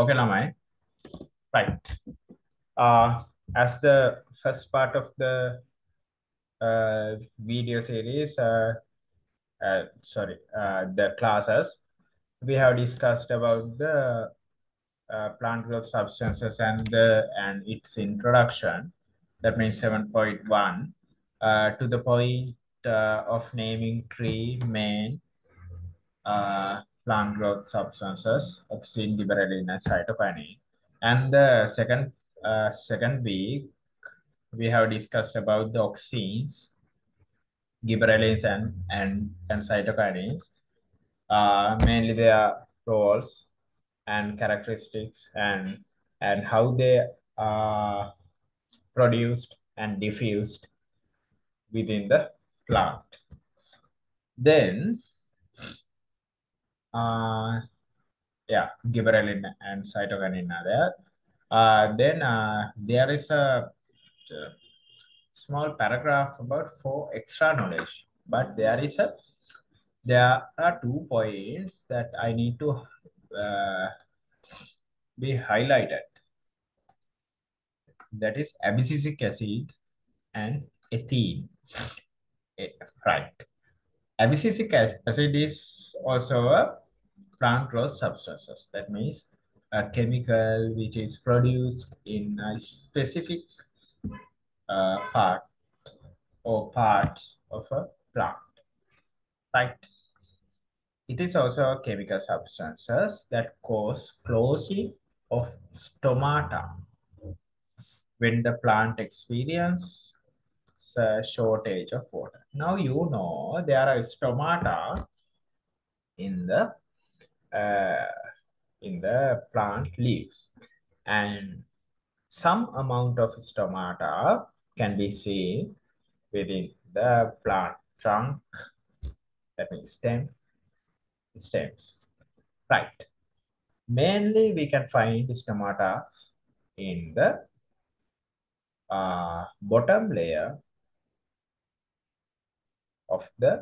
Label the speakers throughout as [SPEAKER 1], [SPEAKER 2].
[SPEAKER 1] Okay, Lamai. Right. Uh, as the first part of the uh, video series, uh, uh, sorry, uh, the classes, we have discussed about the uh, plant growth substances and the and its introduction. That means 7.1 uh, to the point uh, of naming three main uh, plant growth substances, auxin, gibberellin, and cytokinin. And the second uh, second week, we have discussed about the auxins, gibberellins, and and and cytokinins. Uh, mainly their roles and characteristics and and how they are produced and diffused within the plant. Then, uh, yeah, gibberellin and cytokinin are there. Uh, then uh, there is a, a small paragraph about four extra knowledge, but there is a there are two points that I need to uh, be highlighted. That is abscisic acid and ethene. Right. Abscisic acid is also a plant growth substances. That means a chemical which is produced in a specific uh, part or parts of a plant. Right. It is also a chemical substances that cause closing of stomata when the plant experiences a shortage of water. Now you know there are stomata in the uh, in the plant leaves. And some amount of stomata can be seen within the plant trunk that means stem stems. Right. Mainly we can find stomata in the uh, bottom layer of the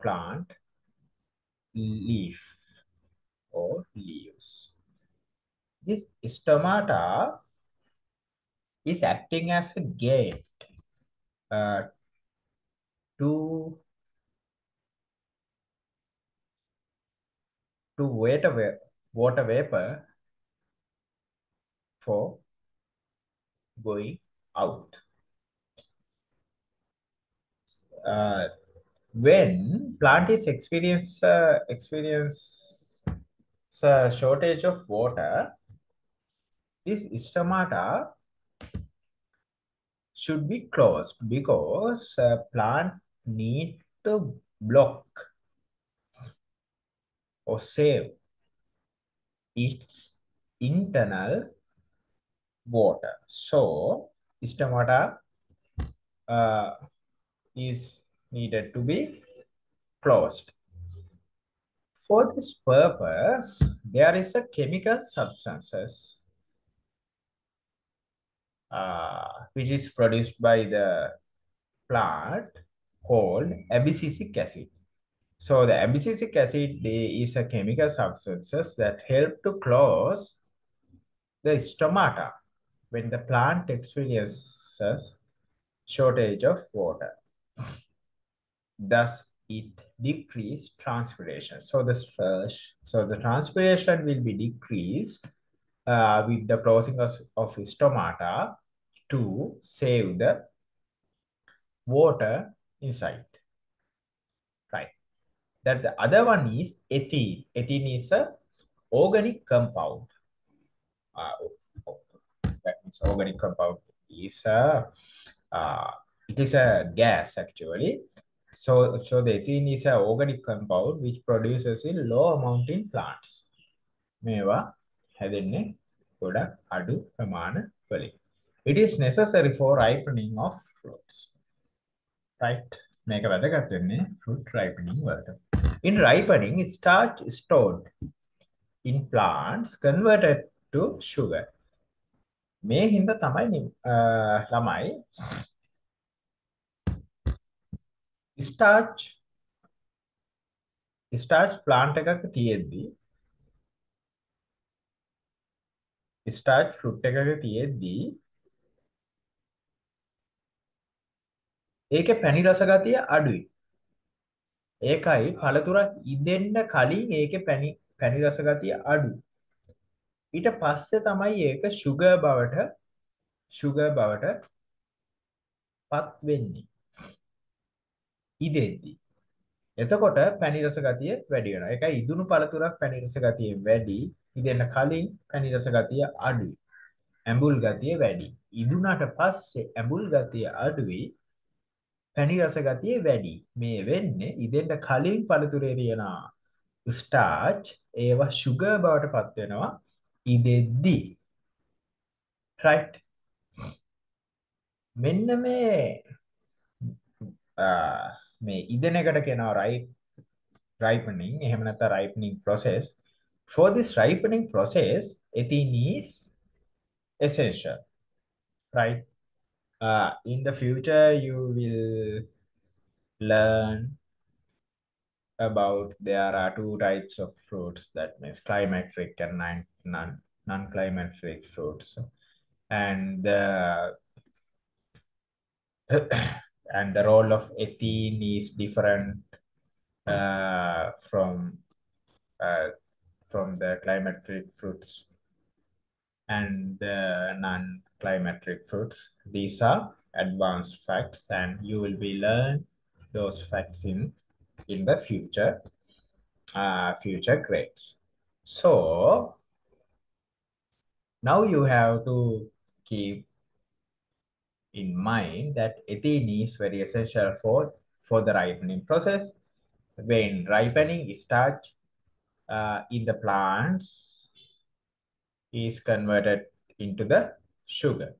[SPEAKER 1] plant leaf or leaves. This stomata is acting as a gate uh, to to water, water vapor for going out. Uh, when plant is experience uh, experience a shortage of water, this stomata should be closed because uh, plant need to block or save its internal water. So, stomata uh, is needed to be closed. For this purpose, there is a chemical substances uh, which is produced by the plant called abscisic acid. So the abscisic acid is a chemical substances that help to close the stomata when the plant experiences shortage of water. Thus, it decrease transpiration. So the so the transpiration will be decreased uh, with the closing of, of stomata to save the water inside. Right. That the other one is ethene. Ethene is a organic compound. Uh, that means organic compound is a uh, it is a gas actually so, so the ethene is an organic compound which produces in low amount in plants. මේවා හැදෙන්නේ ගොඩක් අඩු ප්‍රමාණ වලින්. It is necessary for ripening of fruits. Right? මේක වැදගත් වෙන්නේ fruit ripening වලට. In ripening, starch stored in plants converted to sugar. මේ හින්දා තමයි ළමයි ස්ටාර්ච් ස්ටාර්ච් ප්ලාන්ට් එකක තියෙද්දි ස්ටාර්ච් ෆෘට් එකක තියෙද්දී ඒකේ පැණි රස ගතිය අඩුයි. ඒකයි පළතුරක් ඉදෙන්න කලින් ඒකේ පැණි පැණි රස ගතිය අඩු. ඊට පස්සේ තමයි ඒක සුගර් බවට සුගර් බවට පත් වෙන්නේ. ඉදෙද්දි. එතකොට පැණි රස ගතිය වැඩි වෙනවා. ඒකයි ඉදුණු පළතුරක් පැණි රස ගතිය වැඩි. ඉදෙන්න කලින් පැණි රස ගතිය අඩුයි. ඇඹුල් ගතිය වැඩි. ඉදුණාට පස්සේ ඇඹුල් ගතිය අඩුයි. පැණි රස ගතිය වැඩි. මේ වෙන්නේ ඉදෙන්න කලින් පළතුරේ තියෙන ස්ටාර්ච් ඒවා සුගර් බවට පත් වෙනවා ඉදෙද්දි. right මෙන්න මේ මේ ඉදෙන එකට කියනවා right ripening එහෙම නැත්නම් ripening process for this ripening process ethene is essential right uh, in the future you will learn about there are two types of fruits that means climateric and non non non-climateric fruits and the and the role of ethene is different uh, from uh, from the climatic fruits and the non-climatic fruits. These are advanced facts, and you will be learn those facts in in the future uh, future grades. So now you have to keep in mind that ethene is very essential for, for the ripening process. When ripening starch uh, in the plants is converted into the sugar.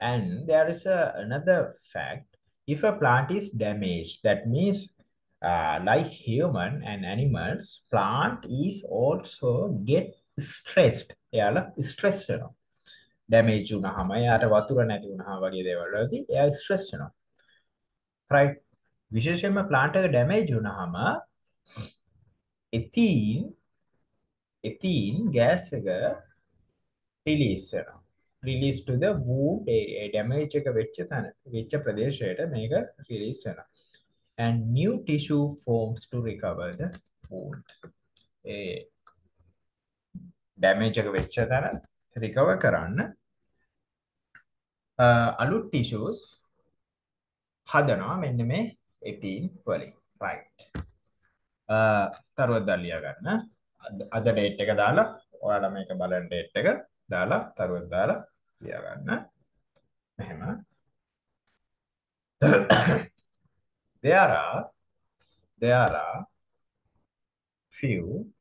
[SPEAKER 1] And there is a, another fact. If a plant is damaged, that means uh, like human and animals, plant is also get stressed. They are stressed. You know. Damage වුණාම එයාට වතුර නැති වුණා වගේ දේවල් වලදී එයා stress වෙනවා. right විශේෂයෙන්ම ප්ලාන්ට් එක ඩැමේජ් වුණාම එතීන් එතීන් ගෑස් එක රිලීස් වෙනවා. release to the wound area damage එක වෙච්ච තැන වෙච්ච ප්‍රදේශයට මේක release වෙනවා. and new tissue forms to recover the wound. A damage එක වෙච්ච තැන recover කරන්න. අලුත් ටිෂූස් හදනවා මෙන්න මේ එතින් වලින්. රයිට් තරුවත් දල්ලිය ගන්න අද ඩේට් එක දාලා ඔයාලා මේක බලන ඩේට් එක දාලා තරුවත් දාලා ලියගන්න. මෙහෙම. there are there are few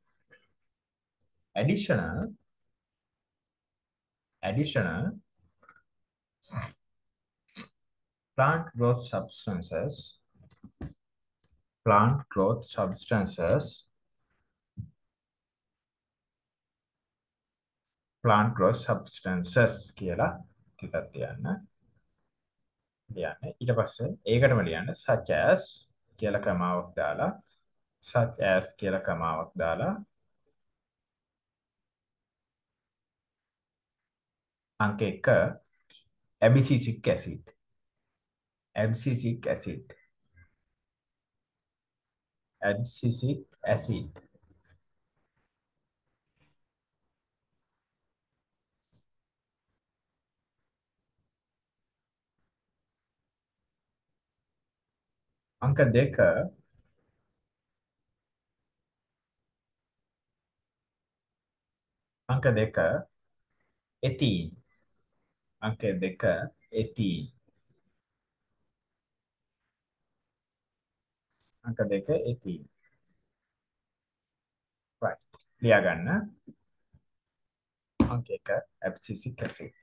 [SPEAKER 1] additional additional plant growth substances plant growth substances plant growth substances කියලා ටිකක් තියන්න. ලියන්න. ඊට පස්සේ ඒකටම ලියන්න such as කියලා කමාවක් දාලා such as කියලා කමාවක් දාලා अंक एक abscisic acid abscisic acid abscisic acid अंक देख अंक देख एथीन අංක 2 ethene අංක 2 ethene right ලියා ගන්න අංක 1 abscisic acid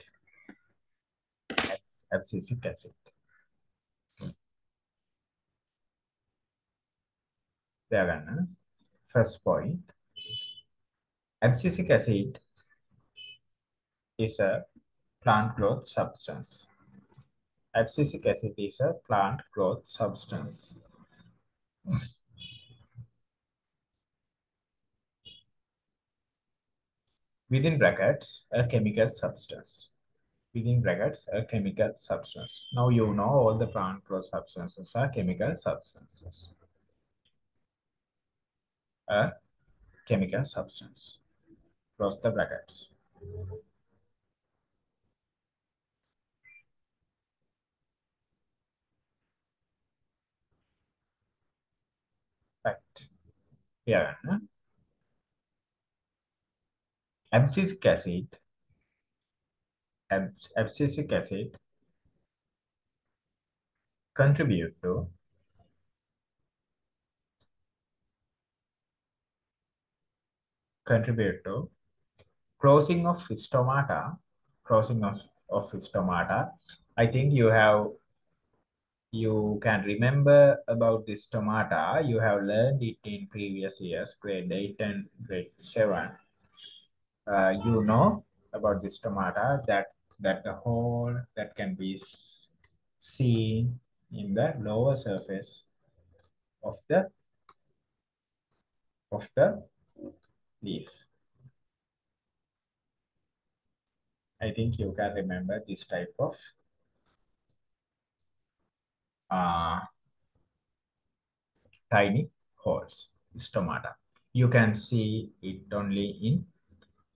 [SPEAKER 1] abscisic acid ලියා ගන්න first point abscisic acid is a plant growth substance. Abscisic acid is a plant growth substance. within brackets a chemical substance. Within brackets a chemical substance. Now you know all the plant growth substances are chemical substances. A chemical substance. Close the brackets right yeah abscisic acid ab- abscisic acid contribute to contribute to closing of stomata closing of, of stomata. I think you have you can remember about this stomata you have learned it in previous years grade 8 and grade 7 uh, you know about this stomata that that the hole that can be seen in the lower surface of the of the leaf. I think you can remember this type of uh, tiny holes, stomata. You can see it only in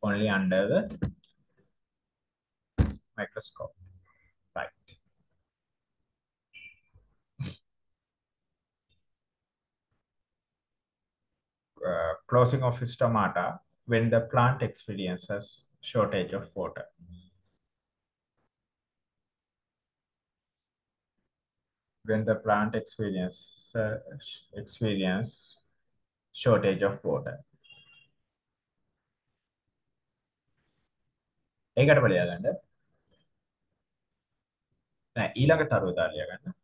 [SPEAKER 1] only under the microscope, right? Uh, closing of stomata when the plant experiences shortage of water. When the plant experience uh, experience shortage of water. ඒකට බලයා ගන්න. නෑ ඊළඟ තරුව දාලියා ගන්න.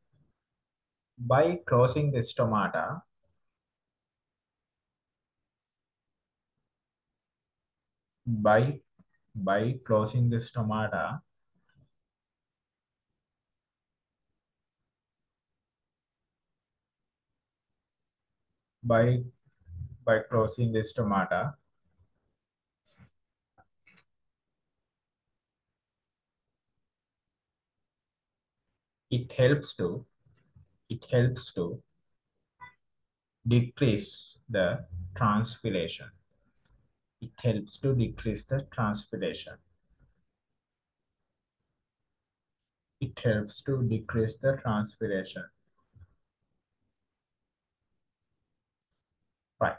[SPEAKER 1] By closing the stomata by by closing the stomata by by closing the stomata. It helps to it helps to decrease the transpiration it helps to decrease the transpiration it helps to decrease the transpiration right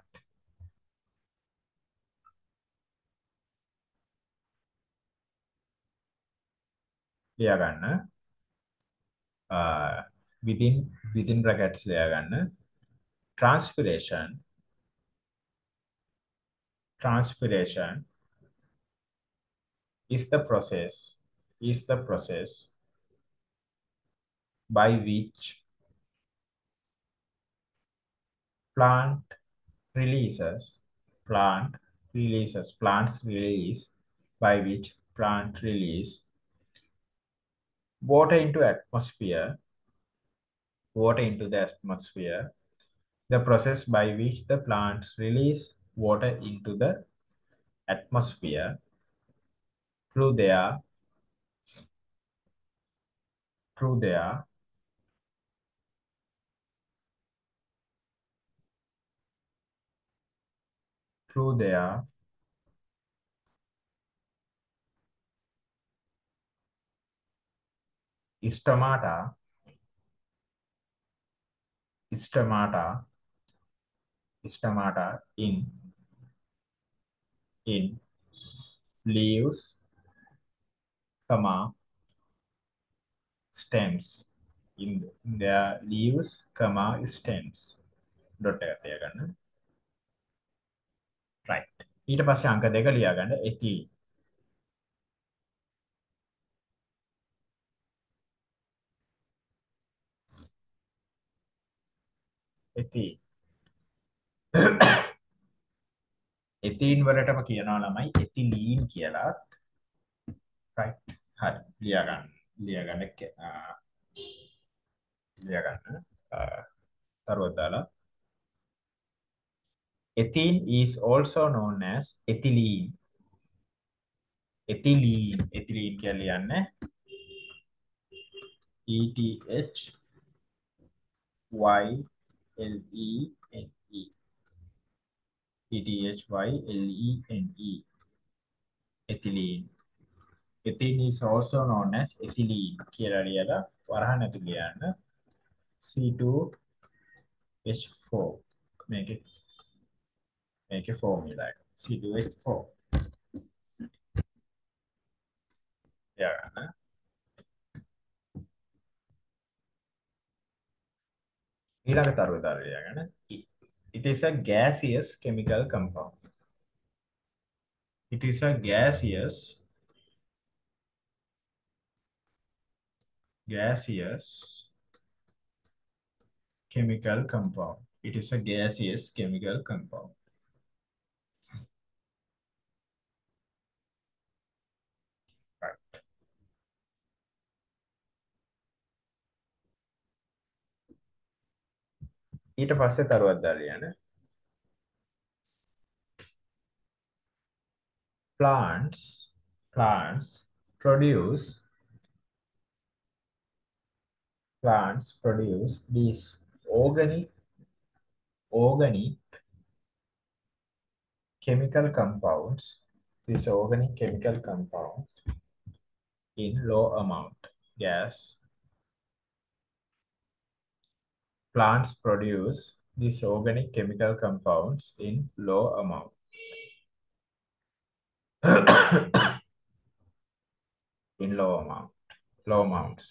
[SPEAKER 1] ලියා ගන්න uh, within within brackets ලියා ගන්න transpiration transpiration is the process is the process by which plant releases plant releases plants release by which plant release water into atmosphere water into the atmosphere the process by which the plants release water into the atmosphere through their through their through their stomata stomata stomata in in leaves comma stems. In their leaves comma stems. dot එකක් තියාගන්න right. ඊට පස්සේ අංක දෙක ලියාගන්න. ethylene ethylene එතීන් වලටම කියනවා ළමයි එතිලීන් කියලාත් right. හරි. ලියාගන්න. ලියාගන්න ලියාගන්න. තරුවත් දාලා. ethene is also known as ethylene ethylene ethylene කියලා ලියන්නේ E T H Y L E N E E T H Y L E N E ethylene ethylene is also known as ethylene කියලා ලියලා වරහන් ඇතුළේ ලියන්න C2H4 මේකේ මේකේ formula එක C2H4 ලියගන්න ඊළඟ තරුව දාලා ලියගන්න it is a gaseous chemical compound it is a gaseous gaseous chemical compound. It is a gaseous chemical compound. ඊට පස්සේ තරුවක් දාලා යන plants plants produce plants produce these organic organic chemical compounds this organic chemical compound in low amount gas plants produce these organic chemical compounds in low amount. In low amount low amounts.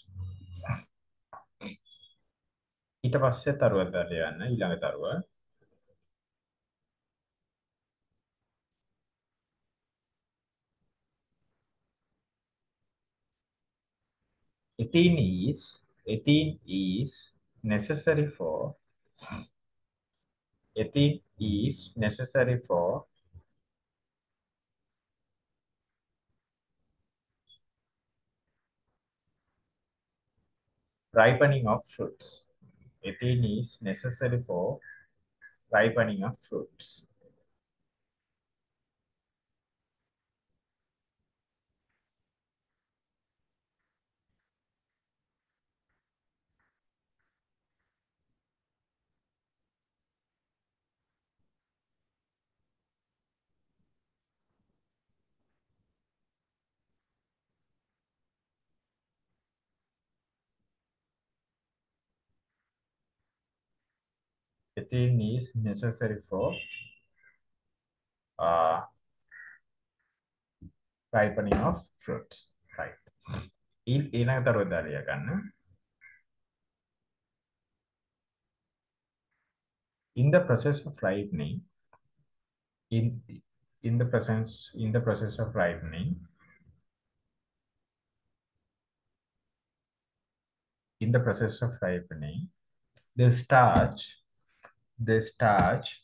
[SPEAKER 1] ඊට පස්සේ තරුවක් දාලා යන්න ඊළඟ තරුව. Ethene is ethene is necessary for ethene is necessary for ripening of fruits ethene is necessary for ripening of fruits. ethene is necessary for uh, ripening of fruits. Right. ඊ- ඊළඟ තරුව දාලිය ගන්න. In the process of ripening, in in the presence in the process of ripening, in the process of ripening, the starch, the starch,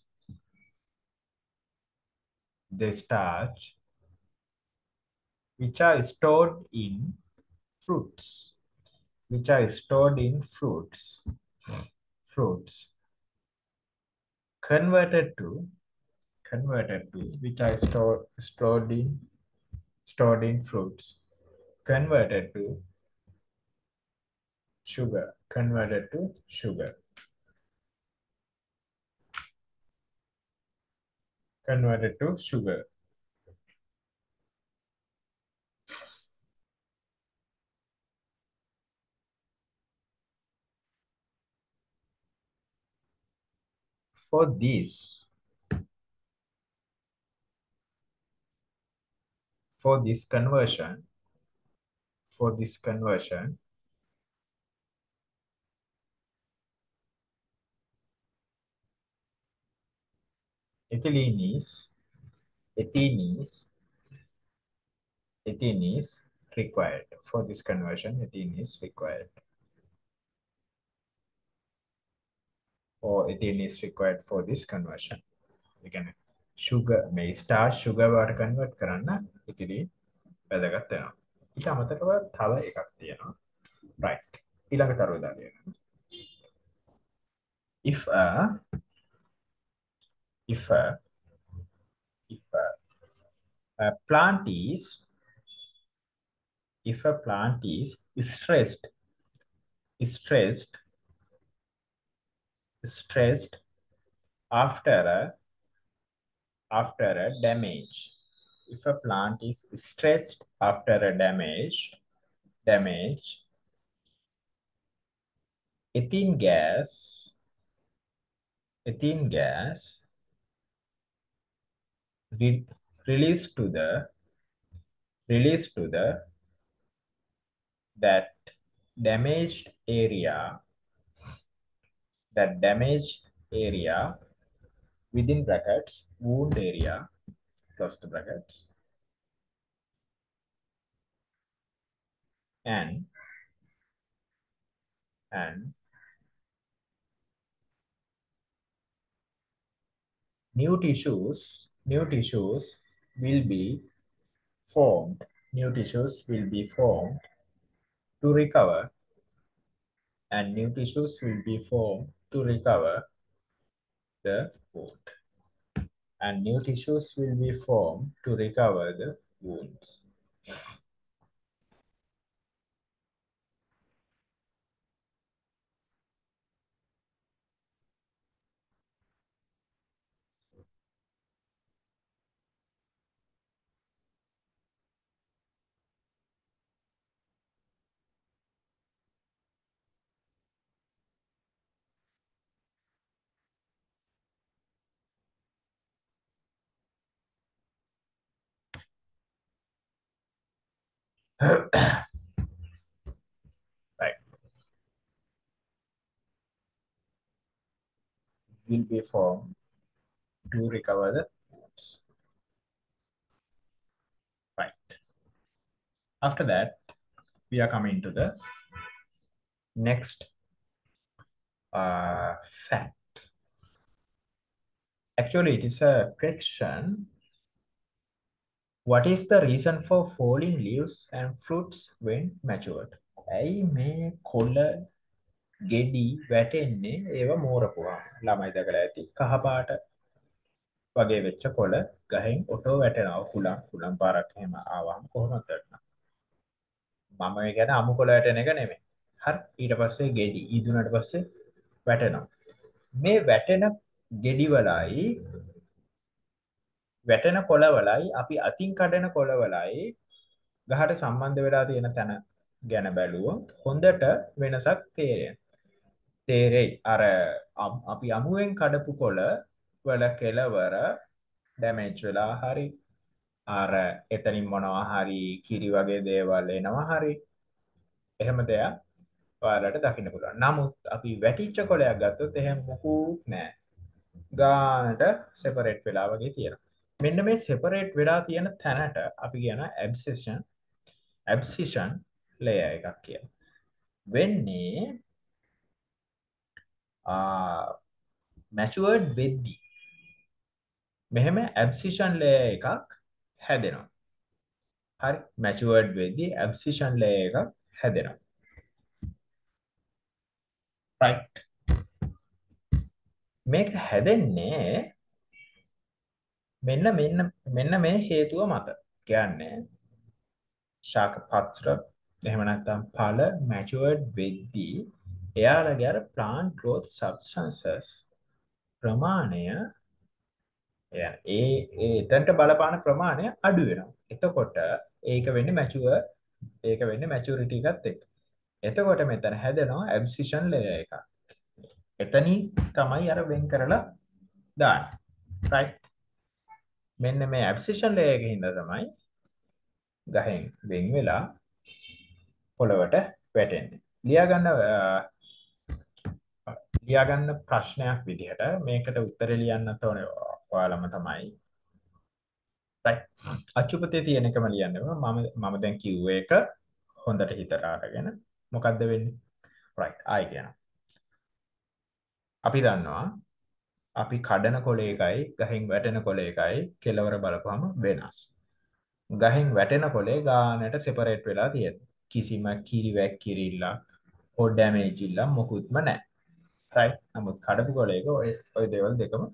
[SPEAKER 1] the starch, which are stored in fruits, which are stored in fruits, fruits, converted to, converted to, which are stored stored in, stored in fruits, converted to sugar, converted to sugar. Converted to sugar. For this, for this conversion, for this conversion, ethylene is, ethene is, ethene is required. For this conversion, ethene is required. Or ethene is required for this conversion. ඒ කියන්නේ sugar මේ starch sugar වලට convert කරන්න ethylene වැදගත් වෙනවා. ඊට අමතරව තව එකක් තියෙනවා. right. ඊළඟ තරුව දාලා if a if a if a, a plant is if a plant is stressed, stressed, stressed after a after a damage. If a plant is stressed after a damage, damage, ethene gas, ethene gas re released to the released to the that damaged area that damaged area within brackets wound area close the brackets and and new tissues new tissues will be formed. New tissues will be formed to recover and new tissues will be formed to recover the wound. And new tissues will be formed to recover the wounds right. Will be formed to recover the wounds right. After that we are coming to the next uh, fact. Actually it is a question what is the reason for falling leaves and fruits when matured? ඇයි මේ කොල්ල ගෙඩි වැටෙන්නේ? ඒව මෝරපුවාම ළමයි දැකලා ඇති. කහපාට වගේ වෙච්ච කොළ ගහෙන් ඔටෝ වැටෙනවා. කුලම් කුලම් පාරක් එහෙම ආවම කොහොමද වැටෙනවා මම ඒ කියන්නේ අමු කොළ වැටෙන එක නෙමෙයි. හරි. ඊට පස්සේ ගෙඩි. ඉදුණට පස්සේ වැටෙනවා. මේ වැටෙන ගෙඩි වලයි වැටෙන කොළවලයි අපි අතින් කඩන කොළවලයි ගහට සම්බන්ධ වෙලා තියෙන තැන ගැන බැලුවොත් හොඳට වෙනසක් තේරෙන. තේරෙයි. අර අපි අමුවෙන් කඩපු කොළ වල කෙලවර ඩැමේජ් වෙලා හරි අර එතනින් මොනවා හරි කිරි වගේ දේවල් එනවා හරි එහෙම දෙයක් ඔයාලට දකින්න පුළුවන්. නමුත් අපි වැටිච්ච කොළයක් ගත්තොත් එහෙම මොකුත් නැහැ. ගානට සෙපරේට් වෙලා වගේ තියෙනවා. මෙන්න මේ සෙපරේට් වෙලා තියෙන තැනට අපි කියන ඇබ්සෙෂන් ඇබ්සිෂන් ලේය එකක් කිය. වෙන්නේ මැචුවර්ඩ් වෙද්දී මෙහෙම ඇබ්සිෂන් ලේ එකක් හැදෙනවා. හරි මැචුවර්ඩ් වෙද්දී ඇබ්සිෂන් ලේ එකක් හැදෙනවා. right මේක හැදෙන්නේ මෙන්න මෙන්න මෙන්න මේ හේතුව මත කියන්නේ ශාක පත්‍ර එහෙම නැත්නම් ඵල matured වෙද්දී එයාලගේ අර plant growth substances ප්‍රමාණය ඒ ඒ එතනට බලපාන ප්‍රමාණය අඩු වෙනවා. එතකොට ඒක වෙන්නේ mature ඒක වෙන්නේ maturity එකත් එක්ක. එතකොට මෙතන හැදෙනවා abscission layer එකක්. එතනින් තමයි අර වෙන් කරලා දාන්නේ. right මෙන්න මේ ඇබ්සිෂන් ලේයර් එකේ හින්දා තමයි ගහෙන් වෙන් වෙලා පොළවට වැටෙන්නේ. ලියා ගන්න ලියා ගන්න ප්‍රශ්නයක් විදිහට මේකට උත්තර ලියන්නත් ඕනේ ඔයාලම තමයි. right අච්චුපතේ තියෙන එකම ලියන්න මම මම දැන් කිව්ව එක හොඳට හිතට අරගෙන මොකද්ද වෙන්නේ? right ආයි කියනවා. අපි දන්නවා අපි කඩන කොළ එකයි ගහෙන් වැටෙන කොළ එකයි කෙලවර බලපුවම වෙනස්. ගහෙන් වැටෙන කොළේ ගානට සෙපරේට් වෙලා තියෙනවා. කිසිම කිරිවැක් කිරිල්ලක් හෝ ඩැමේජ් ඉල්ලක් මොකුත්ම නැහැ. right? නමුත් කඩපු කොළයක ඔය ඔය දේවල් දෙකම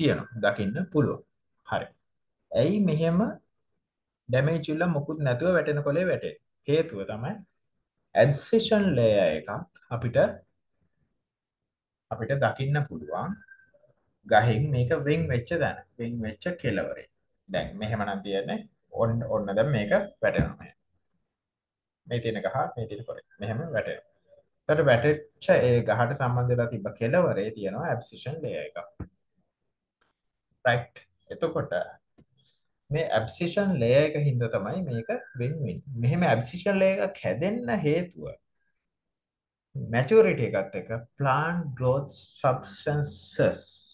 [SPEAKER 1] තියෙනවා. දකින්න පුළුවන්. හරි. ඇයි මෙහෙම ඩැමේජ් ඉල්ල මොකුත් නැතුව වැටෙන කොළේ වැටෙන්නේ? හේතුව තමයි ඇබ්සිෂන් ලේයර් එකක් අපිට අපිට දකින්න පුළුවන් ගහින් මේක වෙන් වෙච්ච දැන වෙන් වෙච්ච කෙලවරේ දැන් මෙහෙම නම් තියෙන්නේ ඔන්න ඔන්න දැන් මේක වැටෙනවා මෙහෙම. මේ තියෙන ගහ මේ තියෙන පොරේ මෙහෙම වැටෙනවා. එතකොට වැටෙච්ච ඒ ගහට සම්බන්ධ වෙලා තිබ්බ කෙලවරේ තියෙනවා ඇබ්සිෂන් ලේයර් එකක්. රයිට්. එතකොට මේ ඇබ්සිෂන් ලේයර් එක හින්දා තමයි මේක වෙන් වෙන්නේ. මෙහෙම ඇබ්සිෂන් ලේයර් එකක් හැදෙන්න හේතුව මැචුරිටි එකත් එක plant growth substances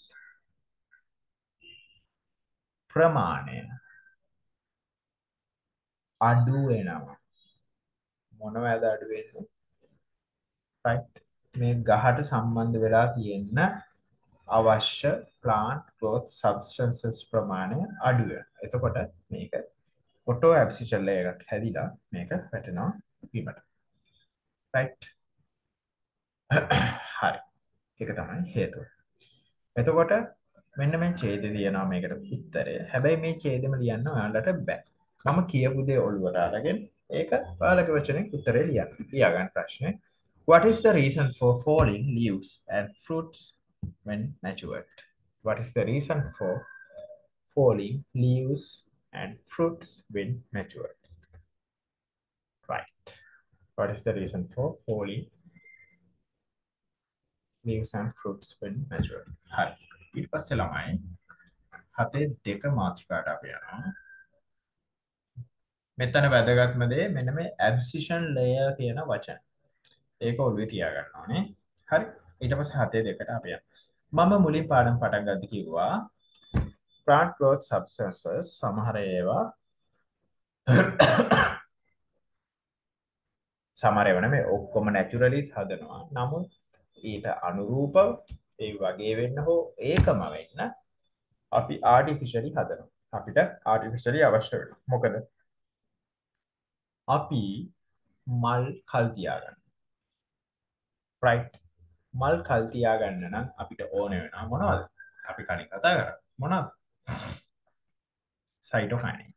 [SPEAKER 1] ප්‍රමාණය අඩු වෙනවා මොනවද අඩු වෙන්නේ right. මේ ගහට සම්බන්ධ වෙලා තියෙන අවශ්‍ය plant growth substances ප්‍රමාණය අඩු වෙනවා එතකොට මේක ඔටෝ ඇබ්සිෂන් එකක් හැදිලා මේක වැටෙනවා බිමට. Right. හරි. ඒක තමයි හේතුව. එතකොට මෙන්න මේ ඡේද ලියනවා මේකට උත්තරය. හැබැයි මේ ඡේදෙම ලියන්න ඔයාලට බෑ. මම කියපු දේ ඔළුවට අරගෙන ඒක ඔයාලගේ වචනෙන් උත්තරේ ලියන්න. ලියාගන්න ප්‍රශ්නේ. What is the reason for falling leaves and fruits when matured? What is the reason for falling leaves and fruits when matured? Right. What is the reason for falling leaves and fruits when matured? හරි. ඊට පස්සේ ළමයි හතේ දෙක මාතෘකාවට අපි යනවා. මෙතන වැදගත්ම දේ මෙන්න මේ ඇබ්සිෂන් ලේයර් කියන වචන. ඒක ඔළුවේ තියාගන්න ඕනේ. හරි. ඊට පස්සේ හතේ දෙකට අපි යනවා. මම මුලින් පාඩම් පටන් ගද්දි කිව්වා plant growth substances සමහර ඒවා සමහර ඒවා නෙමෙයි ඔක්කොම naturally හදනවා. නමුත් ඊට අනුරූපව ඒ වගේ වෙන්න හෝ ඒකම වෙන්න අපි ආටිෆිෂලි හදනවා. අපිට ආටිෆිෂලි අවශ්‍ය වෙනවා. මොකද අපි මල් කල් තියාගන්න. right මල් කල් තියාගන්න නම් අපිට ඕන වෙනවා මොනවද? අපි කලින් කතා කරා. මොනවද? සයිටෝකයිනින්.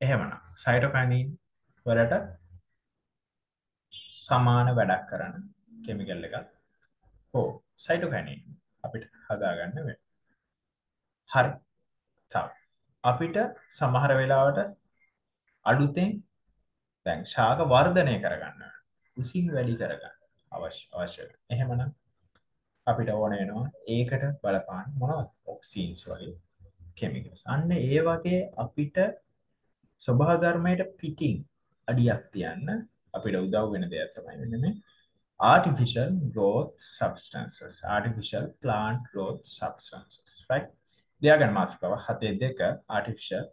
[SPEAKER 1] එහෙමනම් සයිටෝකයිනින් වලට සමාන වැඩක් කරන කෙමිකල් එකක් හෝ සයිටෝකයිනින් අපිට හදාගන්න වෙනවා. හරි. තව. අපිට සමහර වෙලාවට අලුතෙන් දැන් ශාක වර්ධනය කරගන්න උසින් වැඩි කරගන්න අවශ්‍ය අවශ්‍ය. එහෙමනම් අපිට ඕන වෙනවා ඒකට බලපාන මොනවද? ඔක්සින්ස් වගේ කෙමිකල්ස් අන්න ඒ වගේ අපිට ස්වභාව ධර්මයට පිටින් අඩියක් තියන්න අපිට උදව් වෙන දෙයක් තමයි මෙන්න මේ artificial growth substances artificial plant growth substances right ලියාගන්න මාතෘකාව හතේ දෙක artificial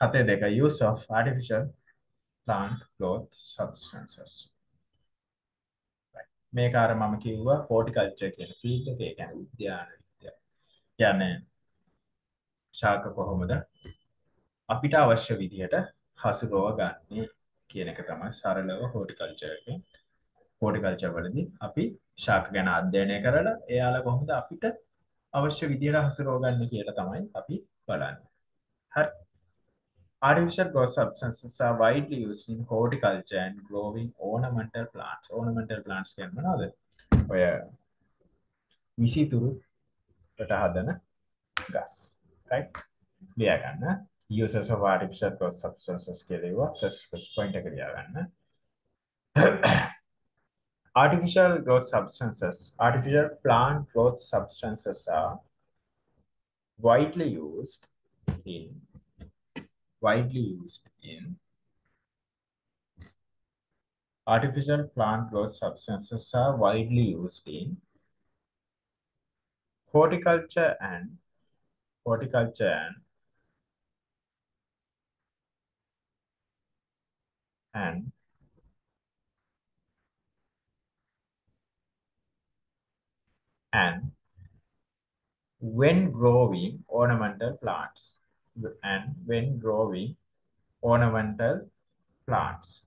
[SPEAKER 1] හතේ දෙක use of artificial plant growth substances මේක අර මම කිව්වා horticulture කියන field එකේ ඒ කියන්නේ උද්‍යාන විද්‍යාව. කියන්නේ ශාක කොහොමද අපිට අවශ්‍ය විදිහට හසුරුව ගන්නේ කියන එක තමයි සරලව horticulture එකේ. Horticulture වලදී අපි ශාක ගැන අධ්‍යයනය කරලා එයාලා කොහොමද අපිට අවශ්‍ය විදිහට හසුරුව ගන්න කියලා තමයි අපි බලන්නේ. හරි. Artificial growth substances are widely used in horticulture and growing ornamental plants. Ornamental plants කියන්නේ මොනවද? ඔය විසිතුරු ට හදන ගස්. right? ලියා ගන්න. uses of artificial growth substances කියලා ඒවා first first point එක ලියා ගන්න. Artificial growth substances, artificial plant growth substances are widely used in widely used in artificial plant growth substances are widely used in horticulture and horticulture and and and when growing ornamental plants and when growing ornamental plants.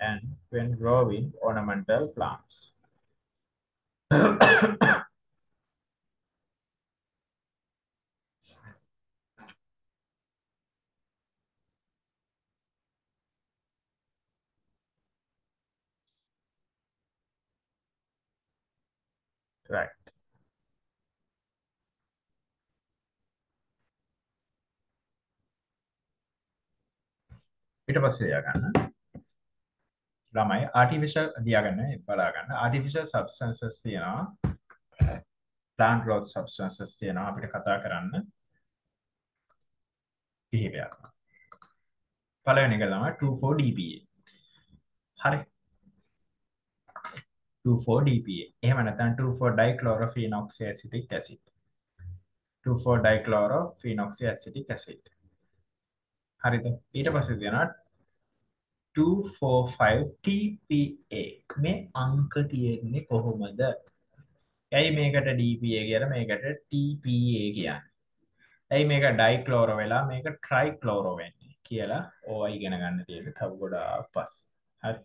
[SPEAKER 1] And when growing ornamental plants ඊට පස්සේ ලියා ගන්න. ළමයි artificial ලියා ගන්න බලා ගන්න. artificial substances තියෙනවා. plant growth substances තියෙනවා අපිට කතා කරන්න. කිහිපයක්. පළවෙනි එක තමයි 24 DPA. හරි. 24 DPA. එහෙම නැත්නම් 24 dichlorophenoxy acetic acid. 24 dichlorophenoxy acetic acid. හරිද ඊට පස්සේ තියෙනවා 245 TPA මේ අංක තියෙන්නේ කොහොමද? ඇයි මේකට DPA කියලා මේකට TPA කියන්නේ? ඇයි මේක ඩයික්ලෝරෝ වෙලා මේක ට්‍රයික්ලෝරෝ වෙන්නේ කියලා ඕවා ඉගෙන ගන්න තියෙන්නේ තව ගොඩාක් පස්සේ. හරි.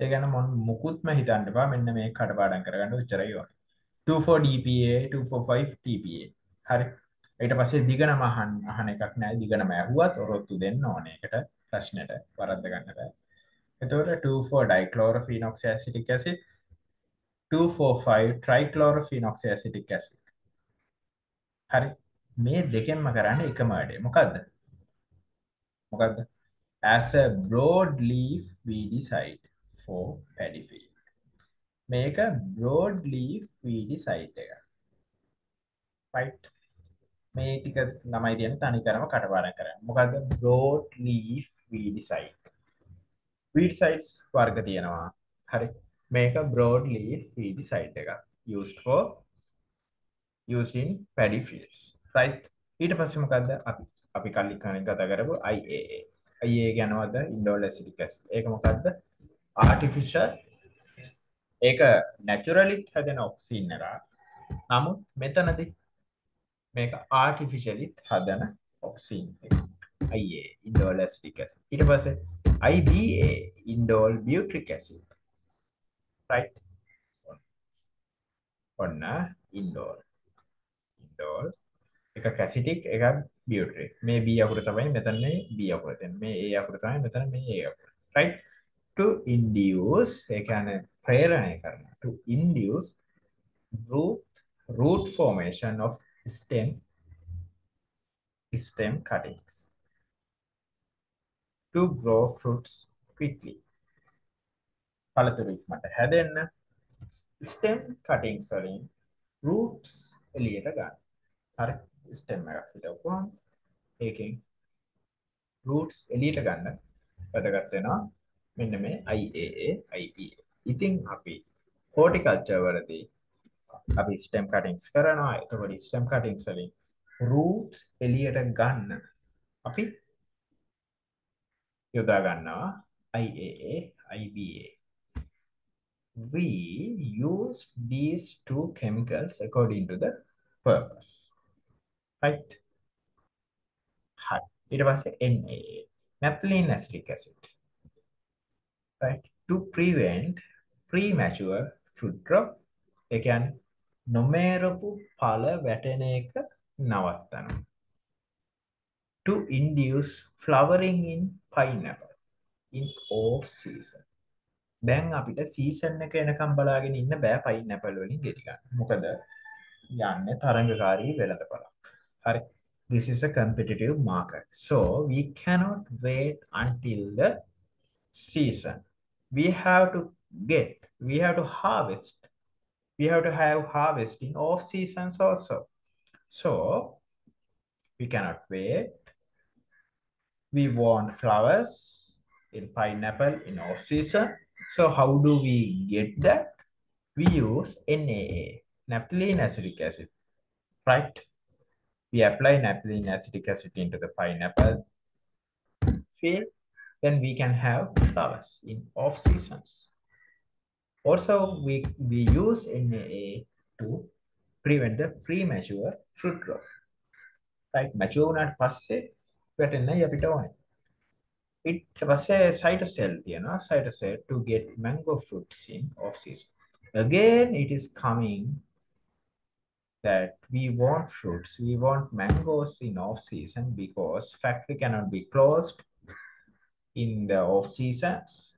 [SPEAKER 1] ඒ ගැන මොන් මුකුත්ම හිතන්න එපා. මෙන්න මේ කටපාඩම් කරගන්න උච්චරයි ඕනේ. 24 DPA 245 TPA. හරි. ඊට පස්සේ දිගනම අහන්න අහන එකක් නෑ. දිගනම ඇහුවත් ඔරොත්තු දෙන්න ඕනේ. ඒකට ප්‍රශ්නෙට වරද්ද ගන්න බෑ. එතකොට 24 dichlorophenoxyacetic acid 245 trichlorophenoxyacetic acid. හරි. මේ දෙකෙන්ම කරන්නේ එකම වැඩේ. මොකද්ද? මොකද්ද? As a broad leaf weedicide for paddy field මේක broad leaf weedicide එක. Right. මේ ටික ළමයි තියෙන තනි කරම කටපාඩම් කරන්න මොකද්ද broad leaf weedicide weedicides වර්ග තියෙනවා. හරි. මේක broad leaf weedicide එක. used for used in paddy fields. right? ඊට පස්සේ මොකද්ද? අපි අපි කලින් කලින් කතා කරපු IAA. IAA කියනවාද indole acetic acid. ඒක මොකද්ද? artificial ඒක naturally හැදෙන ඔක්සින් එක. නමුත් මෙතනදී මේක artificially හදන ඔක්සින් එක. IA indole acetic acid. ඊට පස්සේ IBA indole butyric acid. Right? ඔන්න indole. Indole. එක කැසිටික් එක බියට්‍රික් මේ B අකුර තමයි මෙතන මේ B අකුර. තියෙන මේ A අකුර තමයි මෙතන මේ A අකුර. Right? To induce ඒ කියන්නේ ප්‍රේරණය කරන to induce root root formation of stem stem cuttings to grow fruits quickly. පළතුරු ඉක්මනට හැදෙන්න stem cuttings වලින් roots එළියට ගන්න. හරි stem එකක් හිටවුවාම ඒකෙන් roots එළියට ගන්න වැදගත් වෙනවා මෙන්න මේ IAA IPA. ඉතින් අපි horticulture වලදී අපි stem cuttings කරනවා. එතකොට stem cuttings වලින් roots එළියට ගන්න අපි යොදා ගන්නවා IAA IBA we use these two chemicals according to the purpose right හරි ඊට පස්සේ NAA naphthalene acetic acid right to prevent premature fruit drop ඒ කියන්නේ නොමේරපු ඵල වැටෙන එක නවත්තනවා to induce flowering in pineapple in off season. දැන් අපිට සීසන් එක එනකම් බලාගෙන ඉන්න බෑ පයින්ඇපල් වලින් ගෙඩි ගන්න. මොකද යන්නේ තරංගකාරී වෙළඳපොළක්. හරි. This is a competitive market. So we cannot wait until the season. We have to get, we have to harvest. We have to have harvest in off seasons also. So we cannot wait we want flowers in pineapple in off season. So how do we get that? We use NAA, naphthalene acetic acid, right? We apply naphthalene acetic acid into the pineapple field, then we can have flowers in off seasons. Also, we, we use NAA to prevent the premature fruit drop. Right? Mature උනාට පස්සේ වැටෙන්නයි අපිට ඕනේ. ඊට පස්සේ cytosol තියෙනවා cytosol to get mango fruits in off season. Again it is coming that we want fruits, we want mangoes in off season because factory cannot be closed in the off seasons.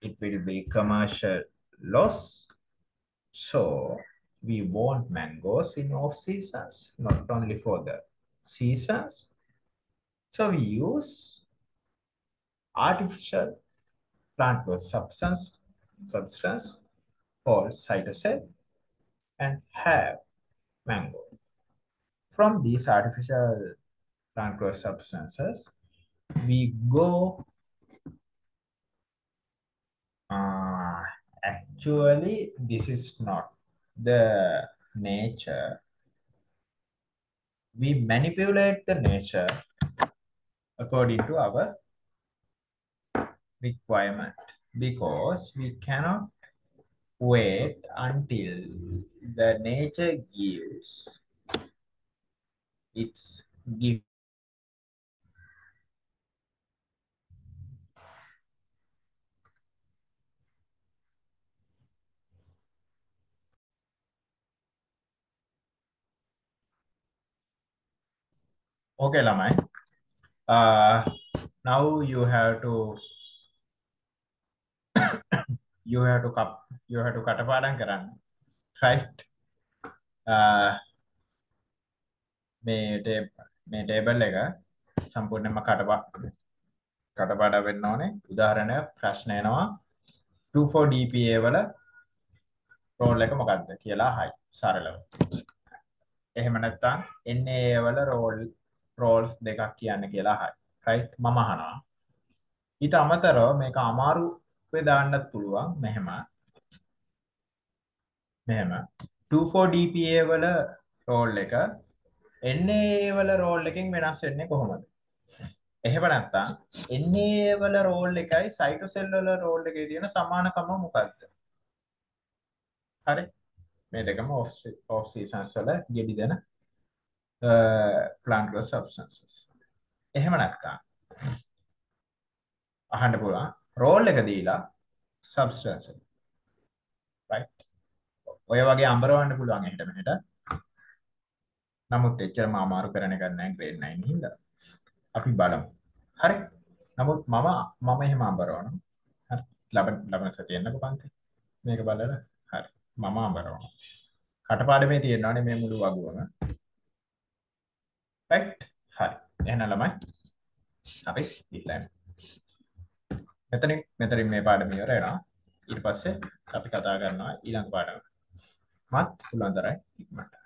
[SPEAKER 1] It will be commercial loss. So we want mangoes in off seasons, not only for the seasons. So we use artificial plant growth substance, substance called cytosol and have mango. From these artificial plant growth substances, we go actually this is not the nature. We manipulate the nature according to our requirement because we cannot wait until the nature gives its give okay lamai. Uh now you have to you have to cup you have to කටපාඩම් කරන්න right? Uh, මේ ටේබ් මේ table එක සම්පූර්ණයෙන්ම කටපා කටපාඩම් වෙන්න ඕනේ උදාහරණයක් ප්‍රශ්න එනවා 24 DPA වල රෝල් එක මොකක්ද කියලා අහයි සරලව එහෙම නැත්නම් NA වල රෝල් රෝල්ස් දෙකක් කියන්න කියලා අහයි right මම අහනවා. ඊට අමතරව මේක අමාරු වේ දාන්නත් පුළුවන්. මෙහෙම. මෙහෙම. 24 DPA වල රෝල් එක. NA වල රෝල් එකෙන් වෙනස් වෙන්නේ කොහොමද? එහෙම නැත්නම් NA වල රෝල් එකයි සයිටෝසෙල් වල රෝල් එකේ තියෙන සමානකම මොකක්ද? හරි. මේ දෙකම off off seasons වල ගෙඩි දෙන Uh, plant growth substances. එහෙම නැත්නම් අහන්න පුළුවන් රෝල් එක දීලා substance right? ඔය වගේ අඹරවන්න පුළුවන් එහෙට මෙහෙට. නමුත් එච්චරම අමාරු කරන එකක් නැහැ grade 9 හින්දා අපි බලමු. හරි. නමුත් මම මම එහෙම අඹරවනවා. හරි. ලබන ලබන සතියේ එන්නකෝ පන්ති. මේක බලලා. හරි. මම අඹරවනවා. කටපාඩමේ තියෙනවානේ මේ මුළු වගුවම. Right හරි. එහෙනම් ළමයි අපි ඊළඟ මෙතනින් මෙතනින් මේ පාඩම ඉවර වෙනවා. ඊට පස්සේ අපි කතා කරනවා ඊළඟ පාඩම. මත් පුළුවන් තරම් ඉක්මනට.